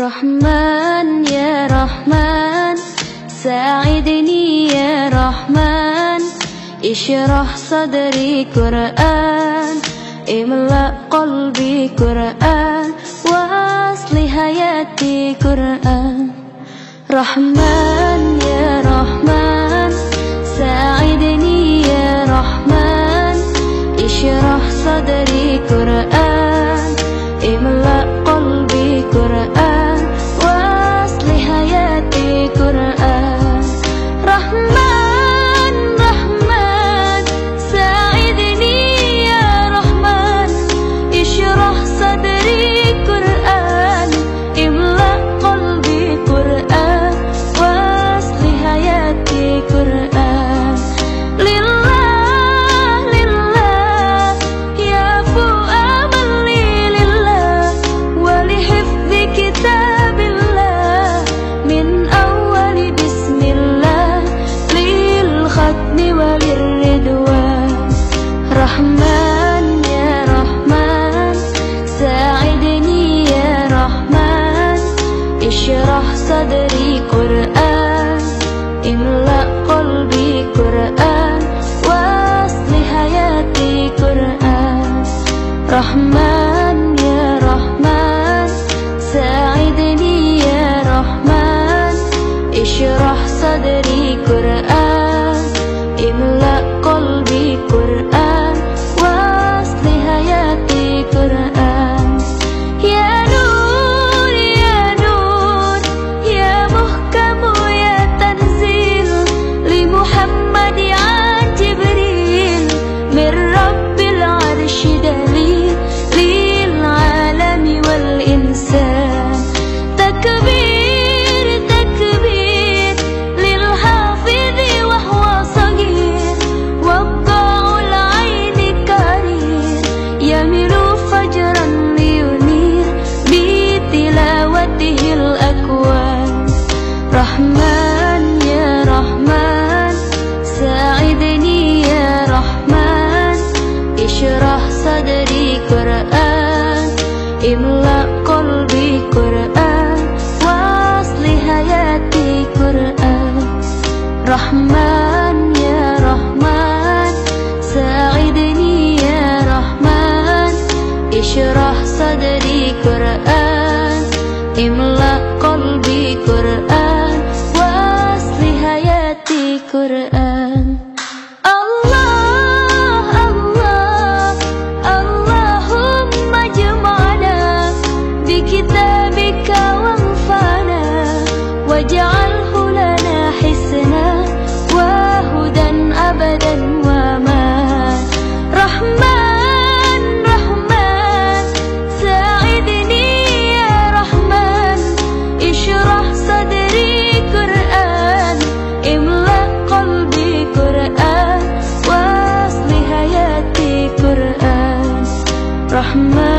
رحمن يا رحمن ساعدني يا رحمن. اشرح صدري قرآن املأ قلبي قرآن واصل حياتي قرآن. رحمن يا رحمن ساعدني يا رحمن. اشرح صدري قرآن. صدري قرآن املأ قلبي قرآن واصل حياتي قرآن رحمن يا رحمن ساعدني يا رحمن اشرح صدري قرآن اشرح صدري قرآن املأ قلبي قرآن واصل حياتي قرآن رحمن يا رحمن ساعدني يا رحمن اشرح صدري قرآن املأ waj'alhu lana hisna wa hudan abadan wa ma Rahman Rahman sa'idni ya Rahman ishrah sadri Quran imla رحمن يا رحمن رحمن